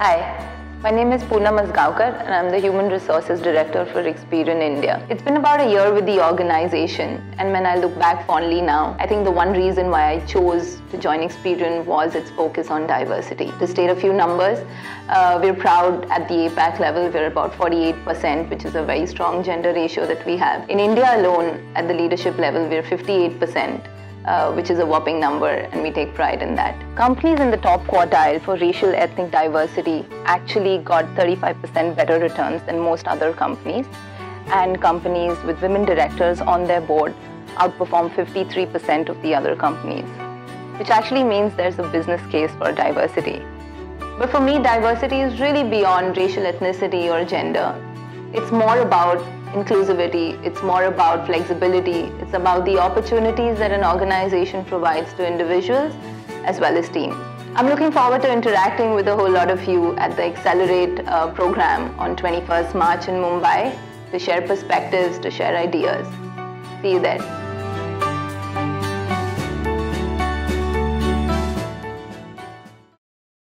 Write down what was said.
Hi, my name is Poonam Ajgaonkar and I'm the Human Resources Director for Experian India. It's been about a year with the organization and when I look back fondly now, I think the one reason why I chose to join Experian was its focus on diversity. To state a few numbers, uh, we're proud at the APAC level, we're about 48%, which is a very strong gender ratio that we have. In India alone, at the leadership level, we're 58% uh, which is a whopping number, and we take pride in that. Companies in the top quartile for racial ethnic diversity actually got 35% better returns than most other companies, and companies with women directors on their board outperform 53% of the other companies, which actually means there's a business case for diversity. But for me, diversity is really beyond racial ethnicity or gender. It's more about inclusivity, it's more about flexibility, it's about the opportunities that an organization provides to individuals as well as teams. I'm looking forward to interacting with a whole lot of you at the AccelHERate uh, program on 21st March in Mumbai to share perspectives, to share ideas. See you there.